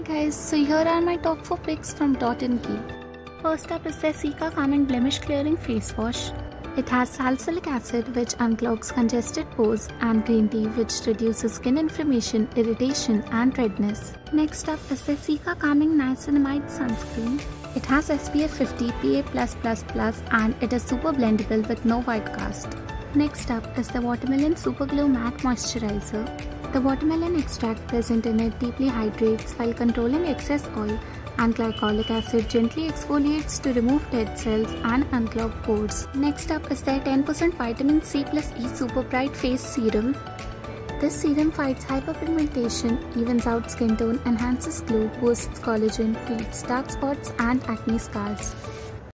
Hi guys, so here are my top 4 picks from Dot & Key. First up is the Cica Calming Blemish Clearing Face Wash. It has salicylic acid which unclogs congested pores and green tea which reduces skin inflammation, irritation and redness. Next up is the Cica Calming Niacinamide Sunscreen. It has SPF 50 PA+++ and it is super blendable with no white cast. Next up is the Watermelon Super Glow Matte Moisturizer. The watermelon extract present in it deeply hydrates while controlling excess oil and glycolic acid gently exfoliates to remove dead cells and unclog pores. Next up is their 10% vitamin C plus E Super Bright Face Serum. This serum fights hyperpigmentation, evens out skin tone, enhances glow, boosts collagen, treats dark spots and acne scars.